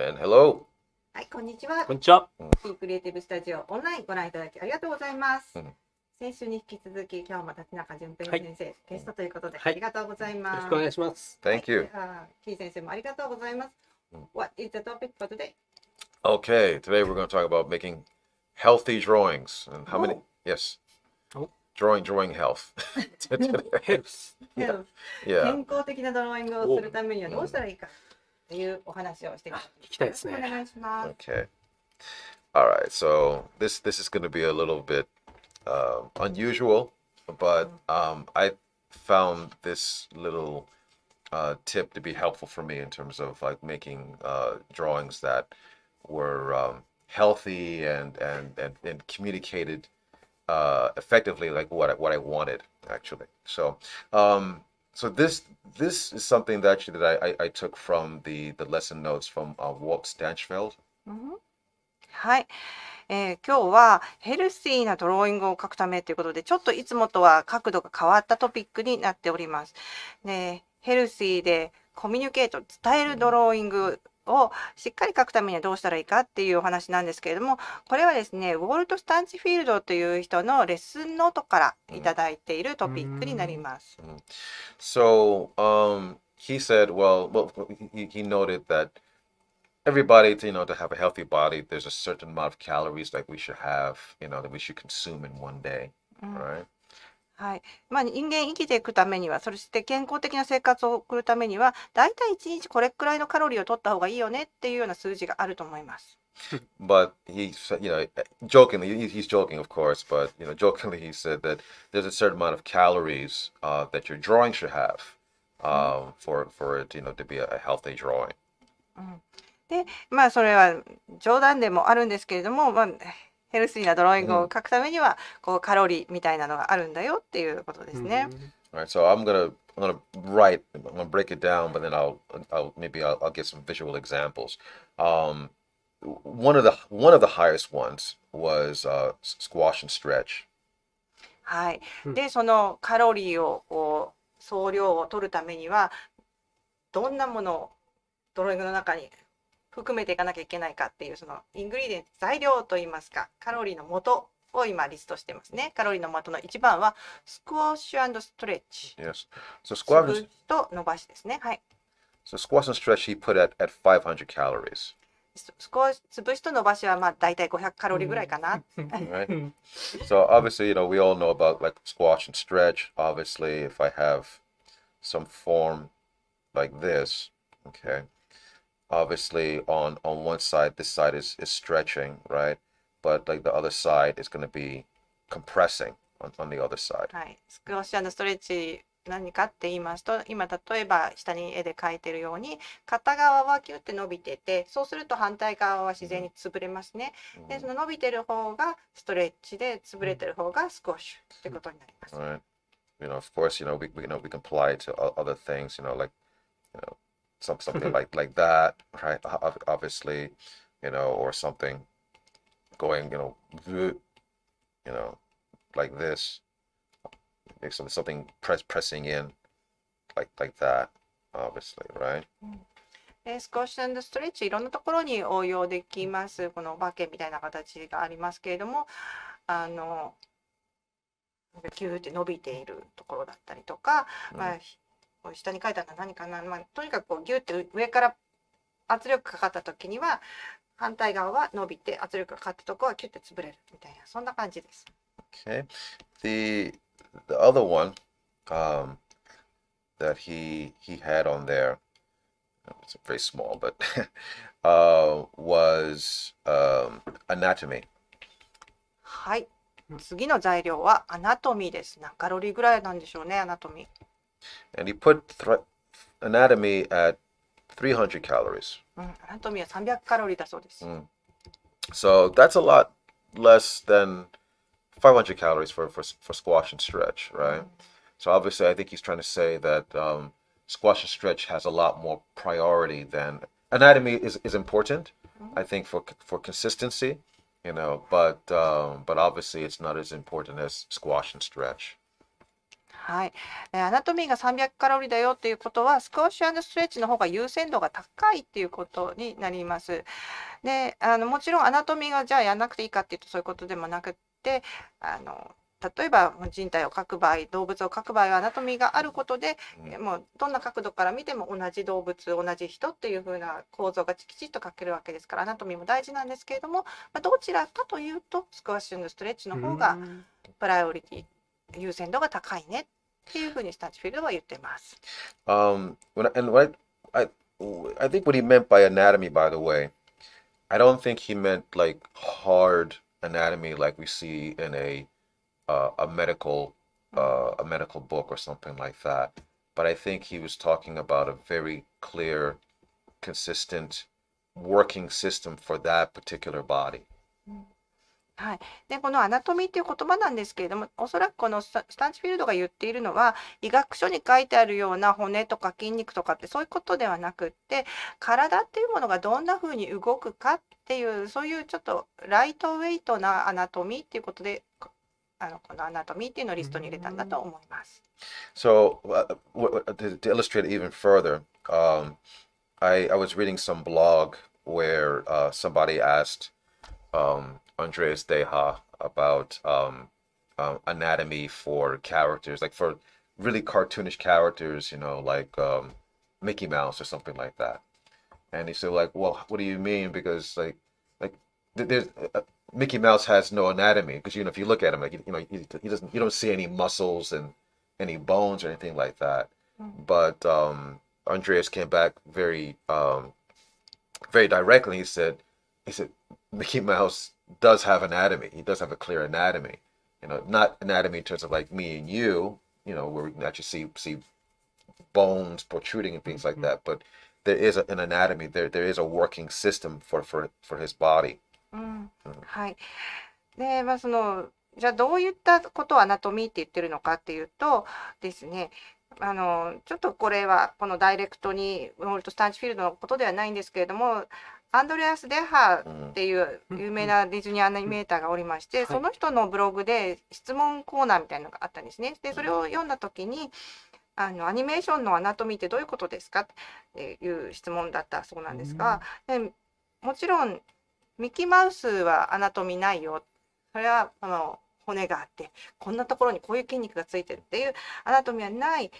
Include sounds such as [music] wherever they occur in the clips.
And hello. はい、こんにちは。こんにちは。キークリエイティブスタジオオンラインご覧いただきありがとうございます。うん先週に引き続き、今日も立中淳平先生、ゲストということで、はいありがとうございよます。ろしくお願いします。Thank you. はいキー先生もありがとうございます。うん What is the topic for today? Okay, today we're going to talk about making healthy drawings and how many. Oh. Yes. Oh. Drawing, drawing health. ヘルス。yeah. 健.康的なドローイングをするためにはどうしたらいいか というお話をしていきたいと思います聞きたいですねお願いします。 Okay. All right. So this this is going to be a little bit uh, unusual, but um, I found this little uh, tip to be helpful for me in terms of like making uh, drawings that were um, healthy and and and, and communicated uh, effectively like what I, what I wanted actually. So um, so this this is something that actually that I, I, I took from the the lesson notes from uh, Walt Stanchfeld. Mm -hmm. はい、えー今日はヘルシーなドローイングを描くためということでちょっといつもとは角度が変わったトピックになっております。でヘルシーでコミュニケート伝えるドローイングをしっかり描くためにはどうしたらいいかっていうお話なんですけれどもこれはですねウォルト・スタンチフィールドという人のレッスンノートからいただいているトピックになります。So um, he said, well, well, he, he noted that everybody, you know, to have a healthy body, there's a certain amount of calories that we should have, you know, that we should consume in one day, うん right? はいまあ、人間生きていくためにはそして健康的な生活を送るためにはだいたい1日これくらいのカロリーを取った方がいいよねっていうような数字があると思います。But he you know, jokingly, he- he's joking, of course, but you know, jokingly, he said that there's a certain amount of calories uh, that your drawing should have um, for for it, you know, to be a healthy drawing. でまあそれは冗談でもあるんですけれども、まあ、ヘルシーなドローイングを描くためにはこうカロリーみたいなのがあるんだよっていうことですね。All right, so I'm gonna I'm gonna write I'm gonna break it down, but then I'll I'll maybe I'll, I'll get some visual examples. Um, one of the one of the highest ones was uh, squash and stretch. はい、うんでそのカロリーをこう総量を取るためにはどんなものをドローイングの中に含めていかなきゃいけないかっていうその ingredient 材料といいますかカロリーの元を今リストしてますね。カロリーの元の1番は squash stretchチ。Yes. So つ squash ぶ and, と伸ばしですね。はい。so squash and stretch he put at, at 500 calories. ススクワつぶしと伸ばしはまあ大体500カロリーぐらいかな。Right. So obviously, you know, we all know about like squash and stretch. Obviously, if I have some form like this, okay. Obviously, on on one side, this side is is stretching, right? But like the other side is going to be compressing on, on the other side. はい。スクワッシュストレッチ何かって言いますと今例えば下に絵で描いてるように片側はキュッて伸びててそうすると反対側は自然に潰れますね。でその伸びてる方がストレッチで潰れてる方がスクワッシュってことになります。Right. You know, of course, you know, we, we you know we can apply it to other things. You know, like you know, some something like like that, right? Ob- Obviously, you know, or something going, you know, you know, like this. Like some- something press pressing in, like like that. Obviously, right? でスクワッシュストレッチいろんなところに応用できます。このお化けみたいな形がありますけれどもあのギューって伸びているところだったりとか、まあ、ひこう下に書いてあるのは何かな、まあ、とにかくこうギューって上から圧力かかった時には反対側は伸びて圧力がかかったところはキュッて潰れるみたいなそんな感じです。Okay. The the other one um, that he he had on there, it's very small, but [laughs] uh, was um, anatomy. はい。次の材料はアナトミーです。何カロリーぐらいなんでしょうね、アナトミー。And he put thr anatomy at 300 calories. うん、アナトミーは300カロリーだそうです。 Mm. So that's a lot less than 500 calories for, for, for squash and stretch, right? So obviously, I think he's trying to say that um, squash and stretch has a lot more priority than anatomy is, is important. I think for for consistency, you know, but um, but obviously it's not as important as squash and stretch. はい、でアナトミーが300カロリーだよっていうことはスクワッシュストレッチの方が優先度が高いっていうことになります。であのもちろんアナトミーがじゃあやらなくていいかっていうとそういうことでもなくってあの例えば人体を描く場合動物を描く場合はアナトミーがあることで、うん。もうどんな角度から見ても同じ動物同じ人っていう風な構造がきちっと描けるわけですからアナトミーも大事なんですけれども、まあ、どちらかというとスクワッシュストレッチの方がプライオリティ優先度が高いねっていうふうにスタンチフィールドは言ってます。 Um, when I, and what I, I, I think what he meant by anatomy, by the way, I don't think he meant like hard anatomy like we see in a uh, a medical uh, a medical book or something like that. But I think he was talking about a very clear, consistent working system for that particular body. はい、でこのアナトミーっていう言葉なんですけれどもおそらくこのスタンチフィールドが言っているのは医学書に書いてあるような骨とか筋肉とかってそういうことではなくって体っていうものがどんな風に動くかっていうそういうちょっとライトウェイトなアナトミーっていうことでこあのこのアナトミーっていうのをリストに入れたんだと思います。So, uh, to, to illustrate it even further, um, I, I was reading some blog where uh, somebody asked um, Andreas Deha about um, um, anatomy for characters, like for really cartoonish characters, you know, like um, Mickey Mouse or something like that. And he said, like, well, what do you mean? Because like, like there's uh, Mickey Mouse has no anatomy because you know if you look at him, like you, you know, he, he doesn't, you don't see any muscles and any bones or anything like that. But um, Andreas came back very, um, very directly. He said, he said Mickey Mouse does have anatomy. He does have a clear anatomy. You know, not anatomy in terms of like me and you. You know, where we can actually see see bones protruding and things like that. But there is a, an anatomy. There there is a working system for for for his body. うんはい。で、まあ、その、じゃあどういったことをアナトミーって言ってるのかっていうとですね、あの、ちょっとこれはこのダイレクトにウォルト・スタンチフィールドのことではないんですけれども、 アンドレアス・デハっていう有名なディズニーアニメーターがおりまして、い。その人のブログで質問コーナーみたいなのがあったんですね。で、それを読んだ時に、あのアニメーションのアナトミーってどういうことですかっていう質問だったそうなんですが、でもちろんミッキーマウスはアナトミーないよ。それはあの骨があってこんなところにこういう筋肉がついてるっていうアナトミーはない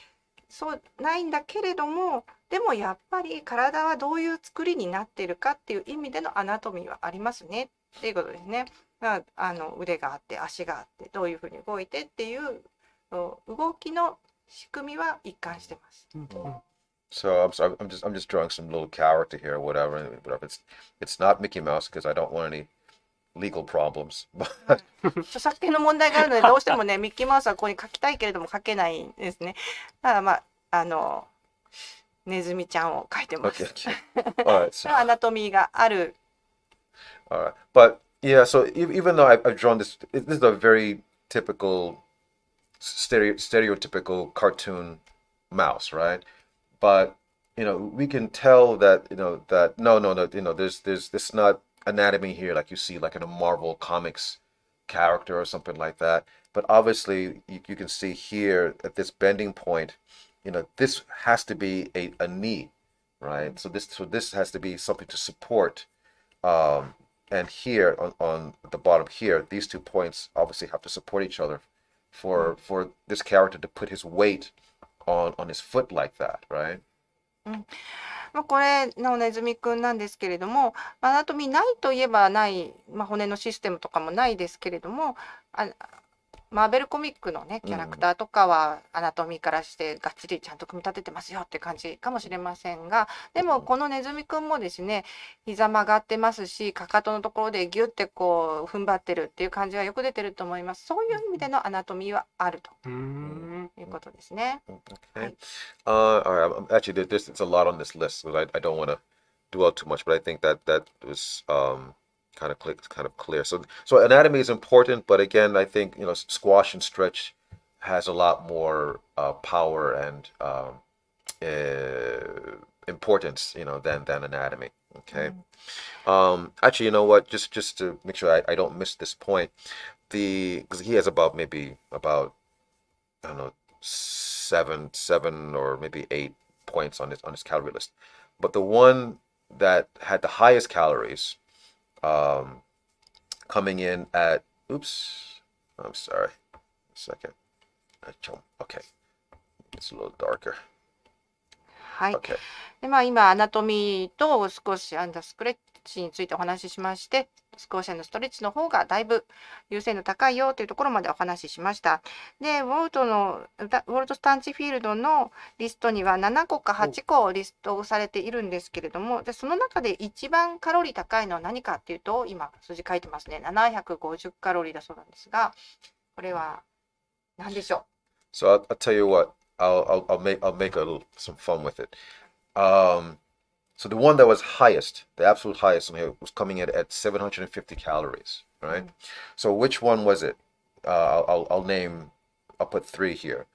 そうないんだけれどもでもやっぱり体はどういう作りになっているかっていう意味でのアナトミーはありますねっていうことですね。まああの腕があって足があってどういうふうに動いてっていうお動きの仕組みは一貫してます。So I'm sorry, I'm just I'm just drawing some little character here or whatever. Whatever. It's it's not Mickey Mouse because I don't want any legal problems. [laughs] But [laughs] 著作権の問題があるのでどうしてもねミッキーマウスはここに書きたいけれども書けないんですね。だからまああのネズミちゃんを書いてます。 okay, okay. [laughs] All right. そ So れはアナトミーがある all right. But yeah. So e- even though I've, I've drawn this, it- this is a very typical, stereo, stereotypical cartoon mouse, right? But you know, we can tell that you know that no, no, no. You know, there's there's this not anatomy here like you see like in a Marvel comics character or something like that. But obviously, you, you can see here at this bending point, you know, this has to be a, a knee, right? So this so this has to be something to support. Um, and here on, on the bottom here, these two points obviously have to support each other for for this character to put his weight on on his foot like that, right? まあ、これのネズミくんなんですけれどもアナトミないといえばない、まあ、骨のシステムとかもないですけれどもあマーベルコミックのねキャラクターとかはアナトミーからしてがっちりちゃんと組み立ててますよって感じかもしれませんがでもこのネズミくんもですね膝曲がってますしかかとのところでギュッてこう踏ん張ってるっていう感じがよく出てると思いますそういう意味でのアナトミーはあるとうん。いうことですね。Okay. Uh, all right. I'm, actually, there- there's, there's a lot on this list, so I, I don't want to dwell too much, but I think that that was um, kind of clear, kind of clear. So, so anatomy is important, but again, I think you know squash and stretch has a lot more uh, power and um, uh, importance, you know, than than anatomy. Okay. Um, actually, you know what? Just just to make sure I, I don't miss this point, the because he has about maybe about I don't know seven, seven or maybe eight points on his on his calorie list. But the one that had the highest calories, um, coming in at oops, I'm sorry, a second. Achoo, Okay, it's a little darker. はい。 Okay, で、まあ今、アナトミーと少しアンダースクレッ チについてお話ししまして、少しのストレッチの方がだいぶ優先度高いよというところまでお話ししました。で、ウォルトの、ウォルト・スタンチフィールドのリストには7個か8個リストされているんですけれども、でその中で一番カロリー高いのは何かっていうと、今数字書いてますね。750カロリーだそうなんですが、これは何でしょう？So I'll, I'll tell you what. I'll, I'll I'll make I'll make a little some fun with it. Um, so the one that was highest, the absolute highest on here, was coming in at 750 calories, right? So which one was it? Uh, I'll, I'll I'll name. I'll put three here.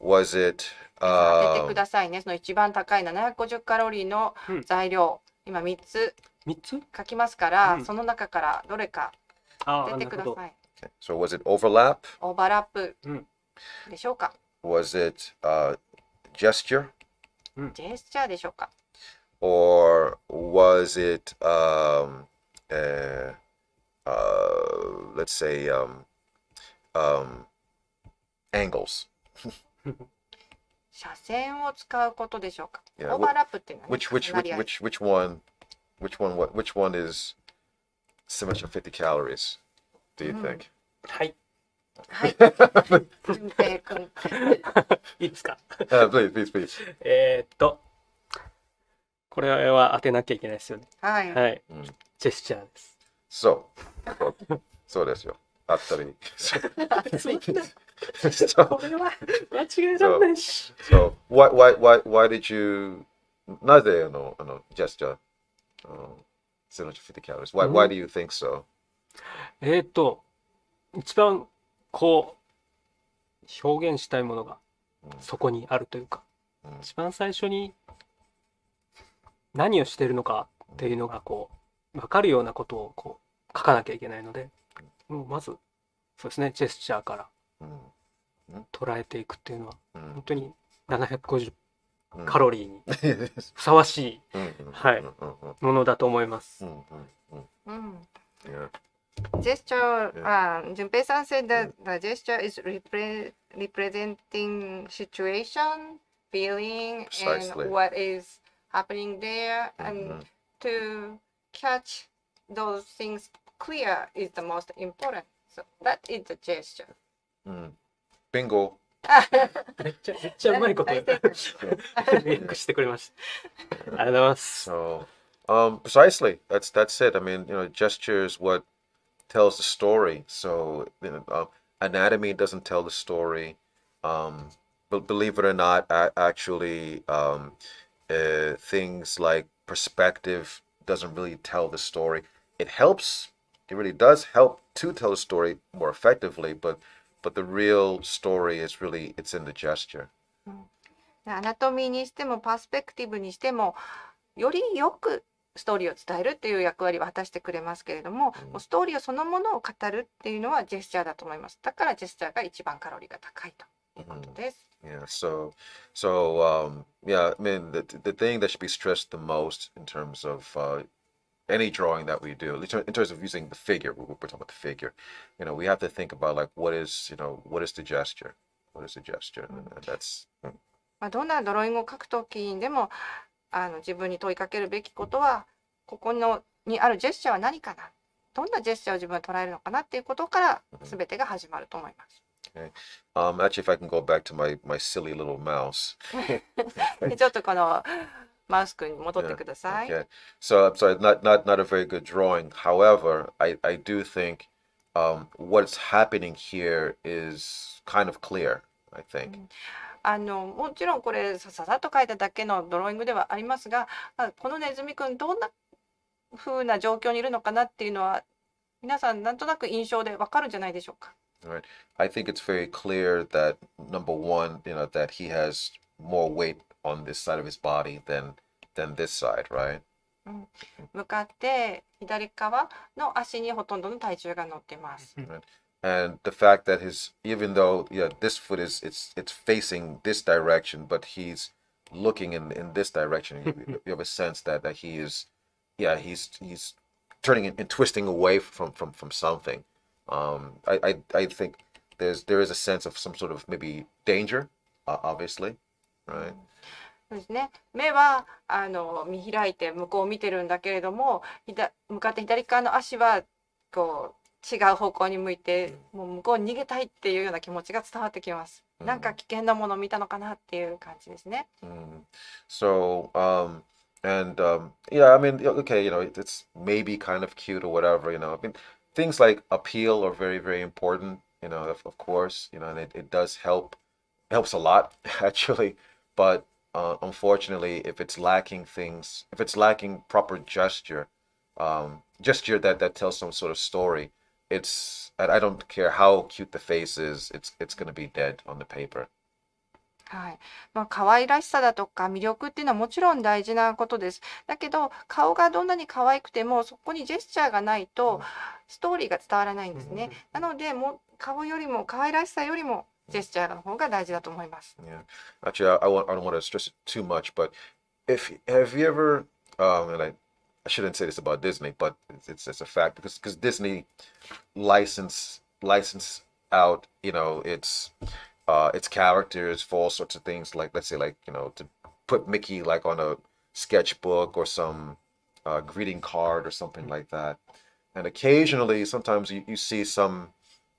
Was it? う当てて Uh, くださいね。その一番高い750カロリーのうん材料、今3つ三つ書きますから、うんその中からどれかああ、出てなるほど。ください。 okay. So was it overlap? オーバーラップうんでしょうか、 Was it uh, gesture? ジェスチャーでしょうか or was it um, uh, uh, let's say um, um, angles? [laughs] 斜線を使うことでしょうか。Yeah, オーバーラップっていうのは、ね、which, which, which, which, which one, which one, what, which one is symmetrical 50 calories, do you mm. think?、うん、はい。はい。順平君。いいですか、uh, [laughs] [laughs] please, please, please. えっと。これは当てなきゃいけないですよね。はい。はい。うんジェスチャーです。so so, so this yo Atari. そんな so, これは間違えられないし。so why why why why did you なぜあのあの gesture um, 750 calories why why do you think so? えーっと、一番こう、表現したいものがうんそこにあるというか、うん一番最初に何をしてるのかっていうのがこう、分かるようなことをこう書かなきゃいけないので、もうまず、そうですね、ジェスチャーからうん捉えていくっていうのは、うん本当に750うんカロリーに [laughs] ふさわしいはいものだと思います。うんうんうんうん。Yeah. Gesture, Yeah. uh, Junpei-san said that the gesture is repre- representing situation, feeling, Precisely. and what is happening there, and Mhm. to catch those things clear is the most important. So that is the gesture. うん。Bingo. めっちゃめっちゃうまいこと大正解リンクしてくれました。ありがとうございます。 So, um, precisely. That's that's it. I mean, you know, gesture is what tells the story. So, you know, uh, anatomy doesn't tell the story. Um, but believe it or not, a- actually, um, uh, things like perspective doesn't really tell the story. It helps. It really does help to tell the story more effectively. But but the real story is really it's in the gesture. アナトミーにしてもパースペクティブにしてもよりよくストーリーを伝えるっていう役割は果たしてくれますけれども、うんストーリーをそのものを語るっていうのはジェスチャーだと思いますだからジェスチャーが一番カロリーが高いということです、Yeah, so so um yeah, I mean the the thing that should be stressed the most in terms of uh any drawing that we do, in ter- in terms of using the figure, we're talking about the figure, you know, we have to think about like what is, you know, what is the gesture? What is the gesture? And that's まあ、どんなドローイングを描くときにでもあの自分に問いかけるべきことはここのにあるジェスチャーは何かなどんなジェスチャーを自分は捉えるのかなっていうことから全てが始まると思います。Um actually if I can go back to my my silly little mouse. でちょっとこのマウス君に戻ってください。Okay. So I'm sorry, not not not a very good drawing. However, I I do think um what's happening here is kind of clear, I think. あのもちろんこれさささっと描いただけのドローイングではありますがあこのネズミくんどんな風な状況にいるのかなっていうのは皆さんなんとなく印象でわかるんじゃないでしょうか。I think it's very clear that number one, you know, that he has more weight on this side of his body than than this side, right? 向かって左側の足にほとんどの体重が乗ってます。 [laughs] and the fact that his even though yeah this foot is it's it's facing this direction, but he's looking in in this direction. You, you have a sense that that he is yeah he's he's turning and, and twisting away from from from something. Um, I, I I think there's there is a sense of some sort of maybe danger, uh, obviously, right? そうですね。目はあの見開いて向こうを見てるんだけれども、向かって左側の足はこう違う方向に向いて、もう向こうに逃げたいっていうような気持ちが伝わってきます。うんなんか危険なものを見たのかなっていう感じですね。Mm. So, um, and um, yeah, I mean, okay, you know, it- it's maybe kind of cute or whatever, you know. I mean, things like appeal are very, very important, you know, of, of course, you know, and it, it does help, helps a lot [laughs] actually. But uh, unfortunately, if it's lacking things, if it's lacking proper gesture, um, gesture that that tells some sort of story, it's I, don't care how cute the face is, it's it's gonna be dead on the paper. はい。まあ可愛らしさだとか魅力っていうのはもちろん大事なことです。だけど顔がどんなに可愛くてもそこにジェスチャーがないとストーリーが伝わらないんですね。なのでもう顔よりも可愛らしさよりもジェスチャーの方が大事だと思います。Yeah, actually, I, I, want, I don't want to stress it too much, but if have you ever, um, and I, I shouldn't say this about Disney, but it's it's, it's a fact because because Disney license license out, you know, its uh its characters for all sorts of things, like let's say like you know to put Mickey like on a sketchbook or some uh, greeting card or something like that, and occasionally sometimes you, you see some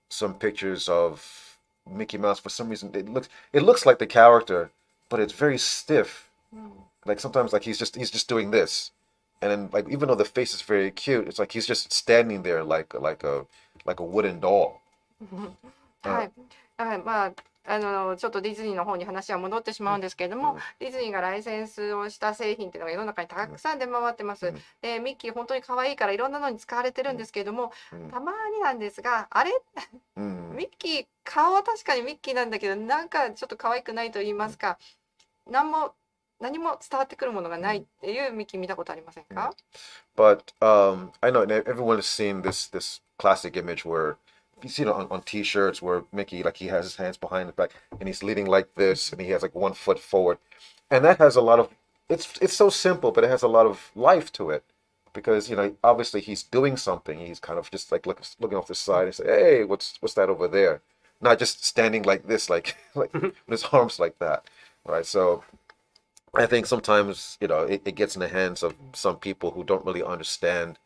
some pictures of Mickey Mouse for some reason it looks it looks like the character, but it's very stiff. Like sometimes like he's just he's just doing this. And then like even though the face is very cute, it's like he's just standing there like like a like a wooden doll. [laughs] はい、はい、まあ あのちょっとディズニーの方に話は戻ってしまうんですけれども、うん。ディズニーがライセンスをした製品っていうのが世の中にたくさん出回ってます。うん。でミッキー本当に可愛いからいろんなのに使われてるんですけれども、うん。たまになんですがあれ？Mm. [laughs] ミッキー顔は確かにミッキーなんだけどなんかちょっと可愛くないと言いますか何も何も伝わってくるものがないっていうミッキー見たことありませんか、But um, I know everyone has seen this this classic image where you see it on, on T-shirts where Mickey like he has his hands behind his back and he's leaning like this and he has like one foot forward, and that has a lot of it's it's so simple but it has a lot of life to it because you know obviously he's doing something. He's kind of just like look, looking off the side and say hey what's what's that over there? Not just standing like this like [laughs] like with his arms like that right? So I think sometimes you know it, it gets in the hands of some people who don't really understand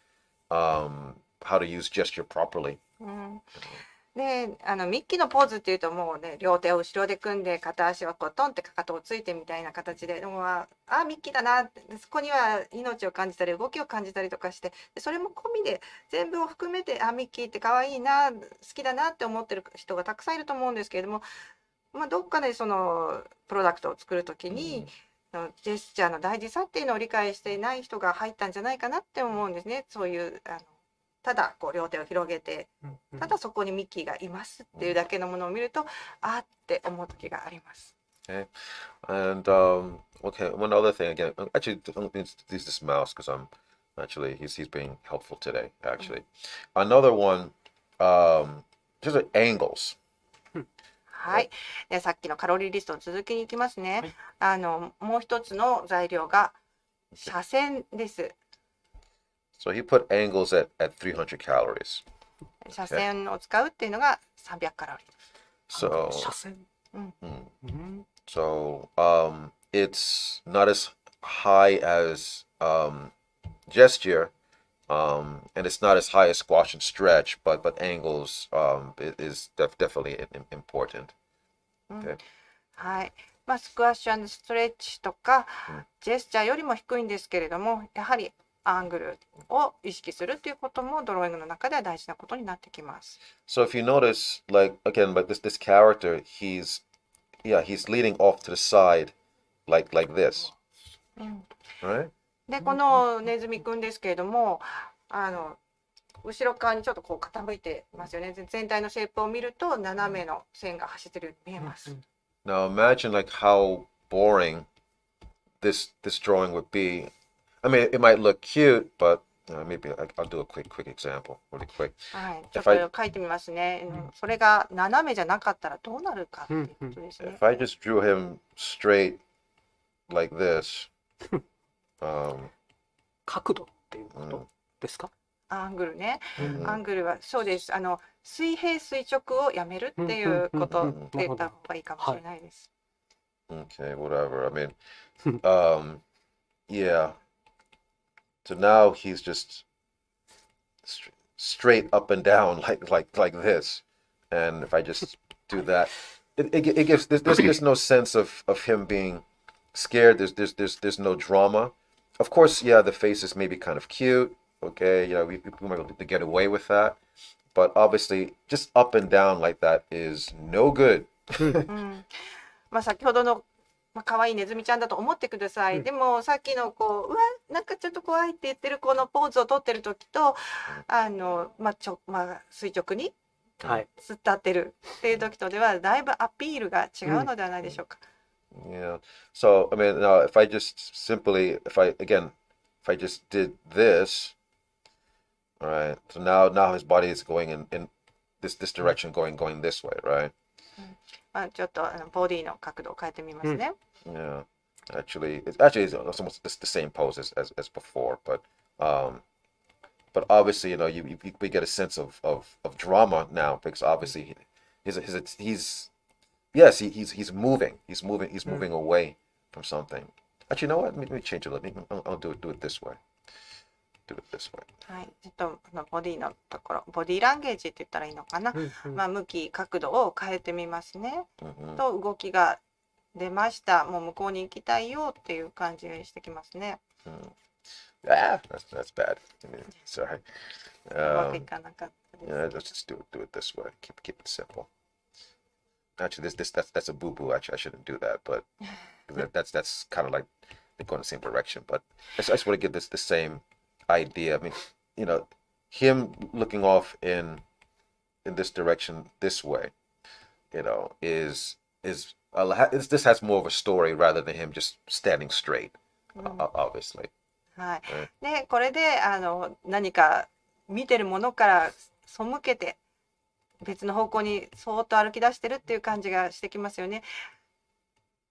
um, how to use gesture properly. うん。であのミッキーのポーズっていうともうね両手を後ろで組んで片足はこうトンってかかとをついてみたいな形ででもああミッキーだなってでそこには命を感じたり動きを感じたりとかしてでそれも込みで全部を含めてあミッキーって可愛いな好きだなって思ってる人がたくさんいると思うんですけれども、まあ、どっかでそのプロダクトを作る時に、そのジェスチャーの大事さっていうのを理解していない人が入ったんじゃないかなって思うんですね。そういうあのただこう両手を広げてただそこにミッキーがいますっていうだけのものを見ると、あーって思う時があります。And um, okay, one other thing again. uh, Actually, I'm going to use this mouse because I'm actually he's he's being helpful today. Actually, another one, um, just uh, angles. はい。でさっきのカロリーリストの続きに行きますね。はいあのもう一つの材料が斜線です。So he put angles at at 300 calories. 斜線を使うっていうのが300カロリー。 So 車線 mm, うん so um, it's not as high as um, gesture. Um, and it's not as high as squash and stretch, but but angles um, i- is def- definitely i- im- important. はい。まあスクワッシュストレッチとか、うんジェスチャーよりも低いんですけれども、やはり アングルを意識するっていうこともドローイングの中では大事なことになってきます。So if you notice, like again, but this this character, he's yeah, he's leaning off to the side, like like this, うん。right? でこのネズミくんですけれどもあの後ろ側にちょっとこう傾いてますよねぜ全体のシェイプを見ると斜めの線が走ってるように見えます、Now imagine like how boring this this drawing would be. I mean, it might look cute, but uh, maybe I, I'll do a quick quick example, really quick. はい、ちょっ If I- と書いてみますね。うんうんそれが斜めじゃなかったらどうなるかっていうことですね。If I just drew him straight like this, um, 角度っていうこ mm, とですか、アングルね。うんアングルはそうです。あの水平垂直をやめるっていうことって言った方がいいかもしれないです。okay, whatever. I mean, um, yeah. So now he's just str- straight up and down [laughs] like like like this, and if I just do that, it, it, gi- it gives there's, there's there's no sense of of him being scared. There's there's there's there's no drama. Of course, yeah, the face is maybe kind of cute. Okay, you know, we, we might be able to get away with that, but obviously, just up and down like that is no good. [laughs] うん、まあ先ほどの まあ可愛いネズミちゃんだと思ってください。うんでもさっきのこううわなんかちょっと怖いって言ってるこのポーズを取ってる時とあのまあちょまあ垂直にはい突っ立ってるっていう時とではだいぶアピールが違うのではないでしょうか。Yeah. So I mean, now if I just simply, if I again, if I just did this, all right. So now, now his body is going in in this this direction, going going this way, right? まあちょっとあのボディの角度を変えてみますね。 Yeah. Actually, it's actually it's almost it's the same pose as, as as before, but um, but obviously, you know, you, you we get a sense of of of drama now because obviously, he- he's he's he's yes, he, he's he's moving, he's moving, he's Mm. moving away from something. Actually, you know what? Let me, let me change it. Let me, I'll, I'll do it do it this way. Do it this way. はい、ちょっとあのボディのところボディランゲージって言ったらいいのかな。うんうんまあ向き角度を変えてみますね。hmm と動きが出ました。もう向こうに行きたいよっていう感じにしてきますね。Ah, that's that's bad. I mean, sorry. Um。Yeah, let's just do it do it this way. Keep keep it simple. Actually, this this that's that's a boo boo. Actually, I shouldn't do that, but that, that's that's kind of like they go in the same direction. But I just, I just want to give this the same idea. I mean, you know, him looking off in in this direction this way, you know, is is a la- is- this has more of a story rather than him just standing straight. うん o- Obviously. はいうん。でこれであの何か見てるものから背けて別の方向にそーっと歩き出してるっていう感じがしてきますよね。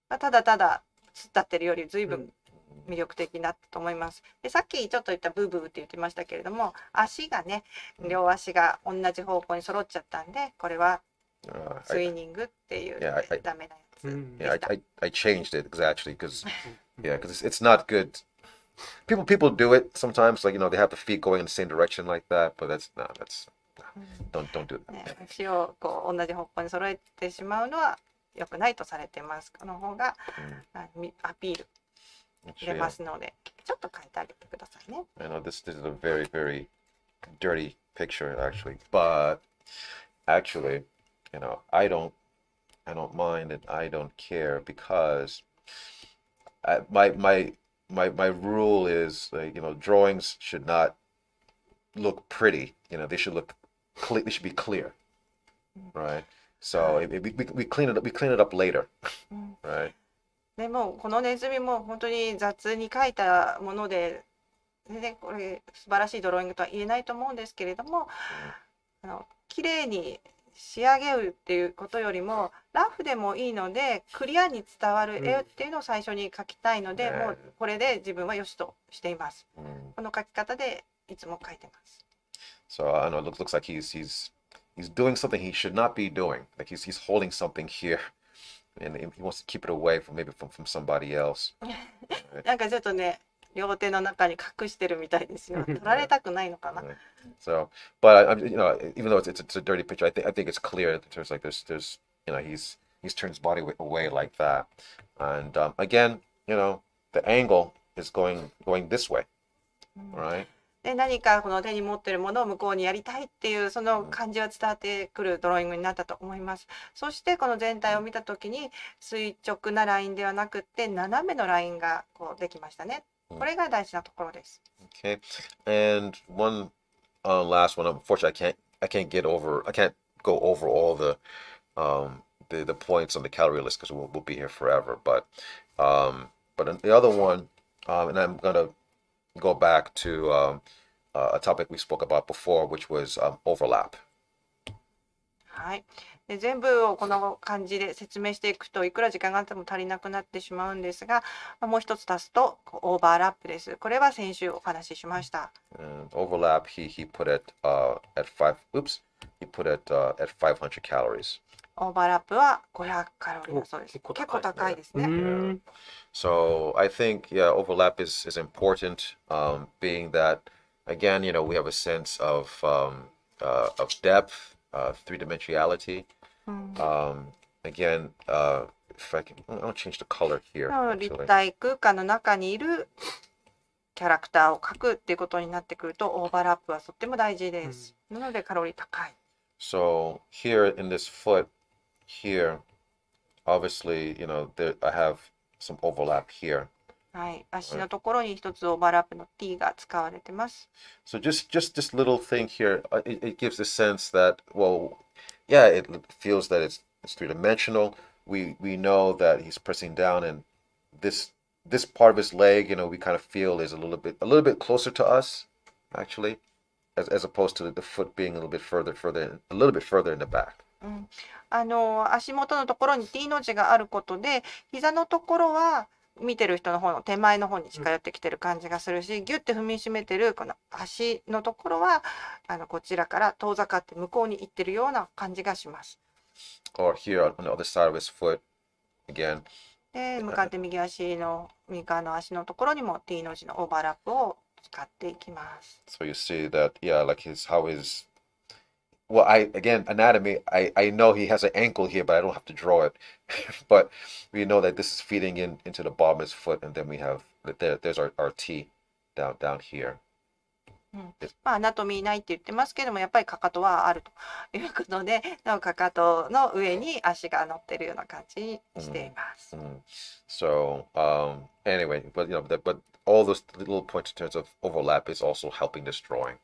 まあ、ただただ突っ立ってるより随分 魅力的だったと思います。でさっきちょっと言ったブーブーって言ってましたけれども足がね両足が同じ方向に揃っちゃったんでこれは Uh, スイニングっていう Yeah, I- ダメなやつ yeah, した I, I, I changed it exactly because Yeah, because it's, not good. People people do it sometimes, like you know, they have the feet going in the same direction like that, but that's no, that's don't don't do that. ね、足をこう同じ方向に揃えてしまうのは良くないとされてます。この方があみアピールActually, 出 uh, ますので、ちょっと変えてあげてくださいね。 I know this this is a very very dirty picture actually, but actually, you know, I don't I don't mind and I don't care because I, my my my my rule is like you know drawings should not look pretty. You know, they should look clear. They should be clear, right? So it, it- we, we we clean it up. We clean it up later, うん、 right? でもこのネズミも本当に雑に描いたもので、全然これ素晴らしいドローイングとは言えないと思うんですけれども、あの綺麗に仕上げるっていうことよりもラフでもいいのでクリアに伝わる絵っていうのを最初に描きたいので、うんもうこれで自分は良しとしています。Mm. この描き方でいつも描いてます。So I don't know. It looks looks like he's he's he's doing something he should not be doing. Like he's he's holding something here, and he wants to keep it away from maybe from from somebody else. [laughs] なんかちょっとね両手の中に隠してるみたいですよ。取られたくないのかな。 Right. So, [laughs] but I, I'm you know even though it's, it's it's a dirty picture, I think I think it's clear that there's like there's there's you know he's he's turned his body wa- away like that, and um, again you know the angle is going going this way, right? で何かこの手に持ってるものを向こうにやりたいっていうその感じは伝わってくるドローイングになったと思います。そしてこの全体を見た時に垂直なラインではなくって斜めのラインがこうできましたね。これが大事なところです。Okay, and one uh, last one. Unfortunately, I can't I can't get over I can't go over all the um, the the points on the calorie list because we'll we'll be here forever. But um, but the other one, um, and I'm gonna go back to um, uh, a topic we spoke about before, which was um, overlap. はい。で全部をこの感じで説明していくといくら時間があっても足りなくなってしまうんですが、まあもう一つ足すとオーバーラップです。これは先週お話ししました。Overlap, he he put it uh, at five. Oops, he put it uh, at 500 calories. オーバーラップは500カロリーだそうです。お結構高いですうね。ん So I think yeah, overlap is is important. Um, being that again, you know, we have a sense of um, uh, of depth, uh, three dimensionality. うん、Um, again, uh, if I can, I'll change the color here. の立.体空間の中にいるキャラクターを描くっていうことになってくるとオーバーラップはとっても大事です。なのでカロリー高い。So here in this foot, here, obviously, you know, there I have some overlap here. はい、足のところに一つオーバーラップの T が使われてます。 So just just this little thing here, uh, it, it gives the sense that well, yeah, it l- feels that it's it's three dimensional. We we know that he's pressing down, and this this part of his leg, you know, we kind of feel is a little bit a little bit closer to us, actually, as as opposed to the foot being a little bit further further a little bit further in the back. うん、あの足元のところに T の字があることで膝のところは見てる人の方の手前の方に近寄ってきてる感じがするし、ギュッて踏みしめてるこの足のところはあのこちらから遠ざかって向こうに行ってるような感じがします。Or here on the other side of his foot, again, で向かって右足の右側の足のところにも T の字のオーバーラップを使っていきます。So you see that, yeah, like his how his well, I again anatomy. I I know he has an ankle here, but I don't have to draw it. [laughs] but we know that this is feeding in into the bottom of his foot, and then we have that there. There's our our T down down here. まあ、アナトミーないって言ってますけどもやっぱりかかとはあるということでなおかかとの上に足が乗ってるような感じにしています。 Mm. [laughs] So um anyway, but you know that but all those little points in terms of overlap is also helping this drawing.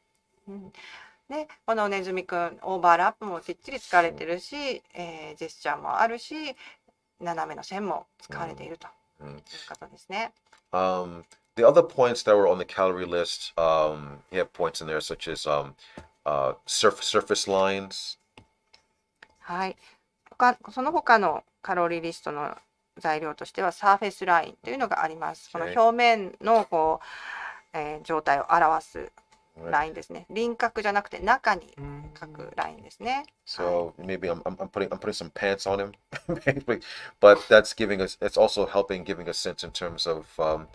うん でこのネズミくんオーバーラップもきっちり使われてるし、えージェスチャーもあるし斜めの線も使われているとうんいうことですね。Um, the other points that were on the calorie list, um, he had points in there such as um, uh, surf surface lines, はい。他その他のカロリーリストの材料としてはサーフェスラインというのがあります。この.表面のこう、えー状態を表す?ラインですね。輪郭じゃなくて中にうん書くラインですね。 So maybe I'm, I'm I'm putting I'm putting some pants on him, [laughs] maybe, but that's giving us it's also helping giving a sense in terms of um,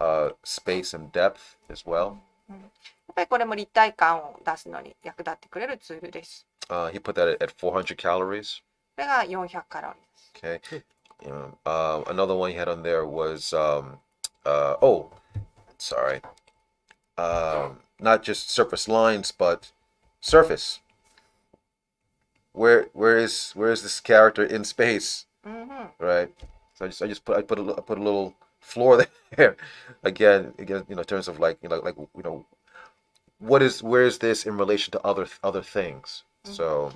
uh, space and depth as well. やっぱりこれも立体感を出すのに役立ってくれるツールです。 Uh, he put that at, at 400 calories. これが400カロリーです。 Okay. Um, uh, another one he had on there was um, uh, oh, sorry, um, not just surface lines, but surface. Where where is where is this character in space? うんうん。 Right. So I just I just put I put a li- I put a little floor [laughs] there. again again you know in terms of like you know like you know what is where is this in relation to other other things? So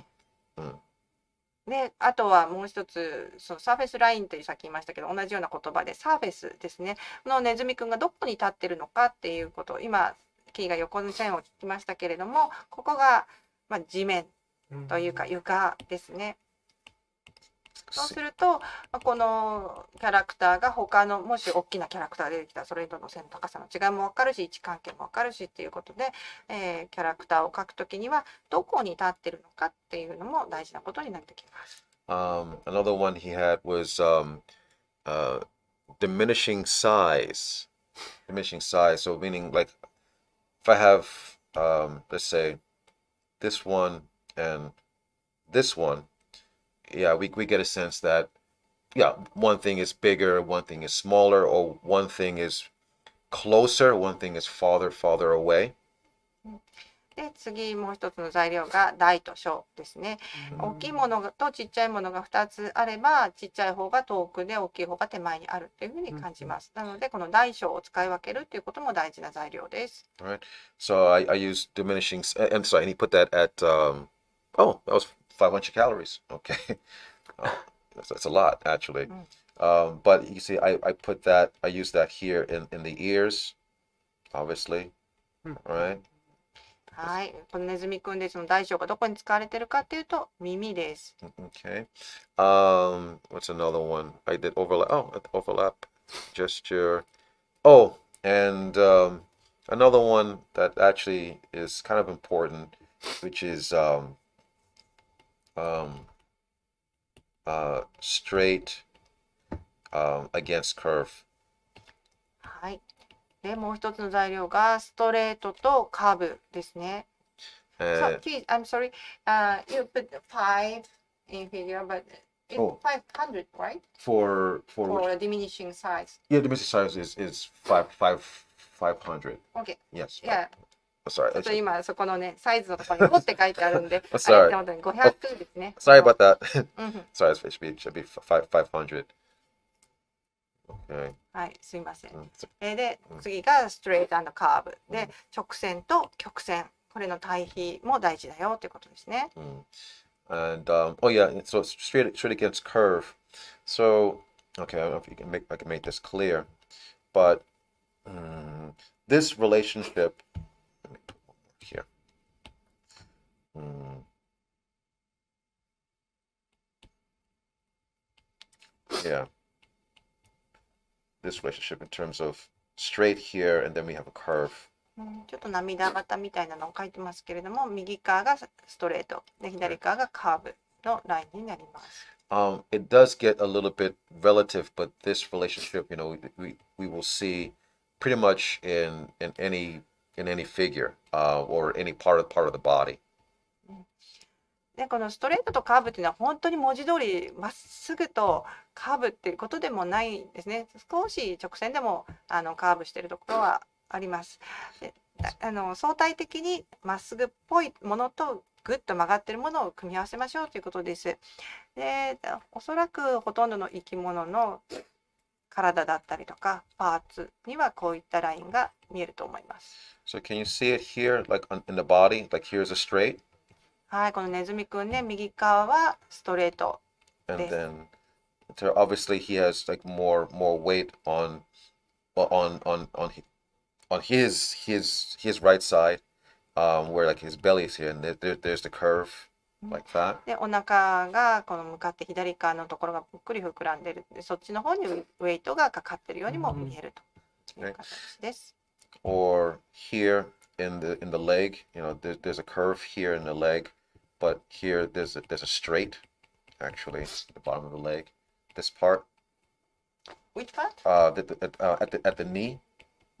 であとはもう一つそのサーフェスラインというさっき言いましたけど同じような言葉でサーフェスですねこのネズミくんがどこに立ってるのかっていうこと今 キーが横の線を引きましたけれどもここが、まあ、地面というか床ですね。そうするとまあこのキャラクターが他のもし大きなキャラクターが出てきたらそれとの線の高さの違いも分かるし位置関係も分かるしっていうことで、えーキャラクターを描くときにはどこに立ってるのかっていうのも大事なことになってきます。Um, another one he had was um, uh, diminishing size. Diminishing size. So meaning like if I have um, let's say this one and this one, yeah, we we get a sense that yeah, one thing is bigger, one thing is smaller, or one thing is closer, one thing is farther farther away. で次もう一つの材料が大と小ですね。大きいものとちっちゃいものが2つあればちっちゃい方が遠くで大きい方が手前にあるっていうふうに感じます。なのでこの大小を使い分けるっていうことも大事な材料です。So I, I used diminishing. uh, I'm sorry, and he put that at um, oh, that was 500 calories. Okay, uh, that's, that's a lot actually. Um, but you see, I, I put that. I used that here in in the ears, obviously. Hmm. All right. はい、このネズミくんでその大小がどこに使われてるかっていうと耳です。 Okay. Um, what's another one? I did overlap. Oh, overlap gesture. Oh, and um, another one that actually is kind of important, which is um, um, uh, straight um, against curve. はい。で、もう一つの材料がストレートとカーブですね。So, please, I'm sorry, uh, you put five in figure, but it's Oh. 500, right? for for For a diminishing size. yeah, missing size is is five five five hundred. Okay. Yes. Yeah. Oh, sorry. ちょっと今そこのね、サイズのところに5って書いてあるんで、あ.れってことに500ですね。Sorry about that. Sorry, it should be should be five five hundred. Okay. はい、すいません。Mm, えーでうん、次がストレートカーブ。うんで、直線と曲線。これの対比も大事だよということですね。mm. And um, oh yeah, so straight straight against curve. So okay, I don't know if you can make I can make this clear, but mm, this relationship here. Mm. Yeah. This relationship in terms of straight here, and then we have a curve. うんちょっと涙型みたいなのを書いてますけれども、右側がストレート、で左側がカーブのラインになります。 Um, it does get a little bit relative, but this relationship, you know, we we will see pretty much in in any in any figure uh, or any part of part of the body. で、このストレートとカーブっていうのは本当に文字通りまっすぐとカーブっていうことでもないんですね。少し直線でもあのカーブしてるところはあります。であの相対的にまっすぐっぽいものとぐっと曲がってるものを組み合わせましょうということです。で、おそらくほとんどの生き物の体だったりとかパーツにはこういったラインが見えると思います。So can you see it here, like in the body? Like here's a straight, はい、このネズミくんね、右側はストレート。and Yes. then so obviously he has like more more weight on on on on on his his his right side, um, where like his belly is here, and there, there there's the curve like that. でお腹がこの向かって左側のところがぷっくり膨らんでるでそっちの方にウウェイトがかかってるようにも見えるという形です。or here in the in the leg you know there, there's a curve here in the leg but here there's a, there's a straight, actually, the bottom of the leg, this part. Which part? Uh, the, the, uh at the at the knee,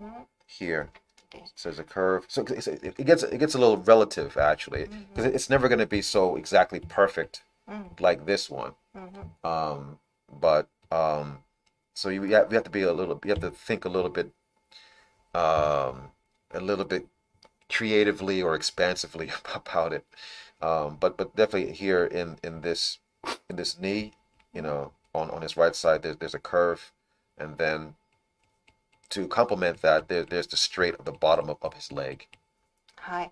mm -hmm. here. Okay. So there's a curve. So it, it gets it gets a little relative actually, because mm -hmm. it's never going to be so exactly perfect mm -hmm. like this one. Mm-hmm. Um, but um, so you, you have, you have to be a little, you have to think a little bit, um, a little bit creatively or expansively [laughs] about it um but but definitely here in in this in this knee you know on on his right side there's there's a curve and then to complement that there, there's the straight of the bottom of, of his leg はい。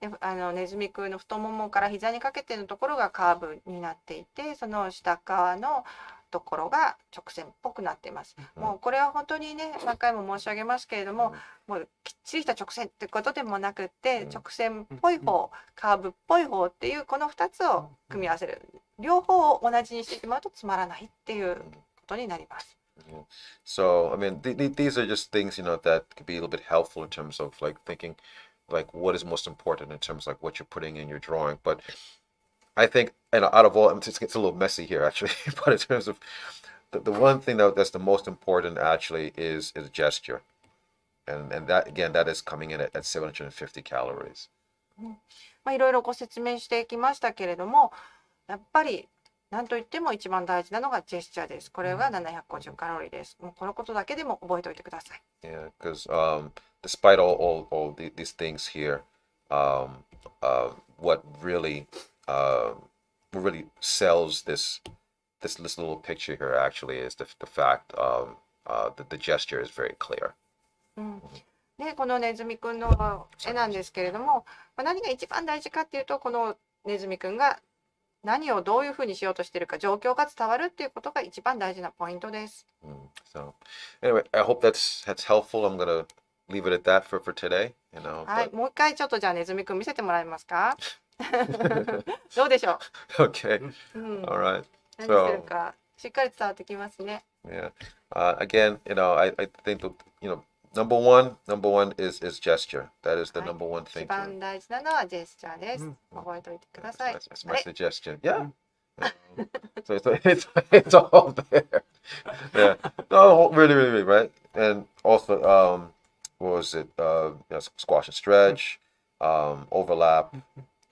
であのネズミくんの太ももから膝にかけてのところがカーブになっていてその下側の ところが直線っぽくなっています。うんもうこれは本当にね何回も申し上げますけれども、もうきっちりした直線ってことでもなくって、うん直線っぽい方、カーブっぽい方っていうこの2つを組み合わせる両方を同じにしてしまうとつまらないっていうことになります。So, I mean, th- th- these are just things, you know, that could be a little bit helpful in terms of like thinking, like what is most important in terms of like what you're putting in your drawing. But I think, and out of all, it just gets a little messy here actually. [laughs] but in terms of the, the one thing that that's the most important actually is is gesture, and and that again that is coming in at, at 750 calories. まあ、いろいろご説明してきましたけれどもやっぱり何といっても一番大事なのがジェスチャーです。これが750カロリーです。もうこのことだけでも覚えておいてください。 Yeah, because um, despite all all, all the, these things here, um, uh, what really uh, really sells this this this little picture here actually is the the fact um, uh, that the gesture is very clear. うん、でこのネズミくんの絵なんですけれども、まあ、何が一番大事かっていうとこのネズミくんが何をどういうふうにしようとしているか状況が伝わるっていうことが一番大事なポイントです。Mm, So anyway, I hope that's that's helpful. I'm gonna leave it at that for for today, you know. はい、もう一回ちょっとじゃあネズミくん見せてもらえますか [laughs] どうでしょ But, [laughs] okay, う、うん、 all right. 何してるかしっかり伝わってきますね。 Yeah. Uh, again, you know, I, I think that you know, number one, number one is is gesture. That is the Right. number one 一 thing. 番大事なのはジェスチャーです。うん覚えておいてくだ That's, さい。 that's, that's あ my れ suggestion. Yeah. [laughs] Um, so it's, it's it's all there. Yeah. No, really, really, really, right. And also, um, what was it? Uh, you know, squash and stretch, um, overlap,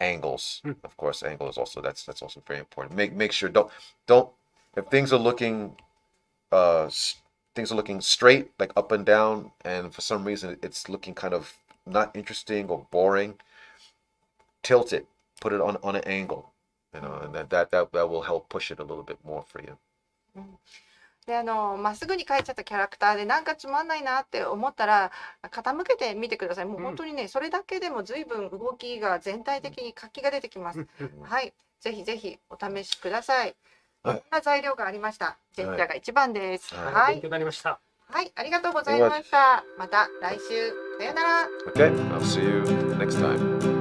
angles. Of course, angle is also that's that's also very important. Make make sure don't don't if things are looking, uh, things are looking straight like up and down, and for some reason it's looking kind of not interesting or boring. Tilt it, put it on on an angle, you know, and that that that, that will help push it a little bit more for you. であのまっすぐに描いちゃったキャラクターでなんかつまんないなって思ったら傾けてみてください。もう本当にね、それだけでも随分動きが全体的に活気が出てきます。はい、ぜひぜひお試しください。いはいろんな材料がありました。ジェスチャーが一番です。はいはい勉強、になりました。はい、ありがとうございました。また来週さよなら。Okay, I'll see you next time.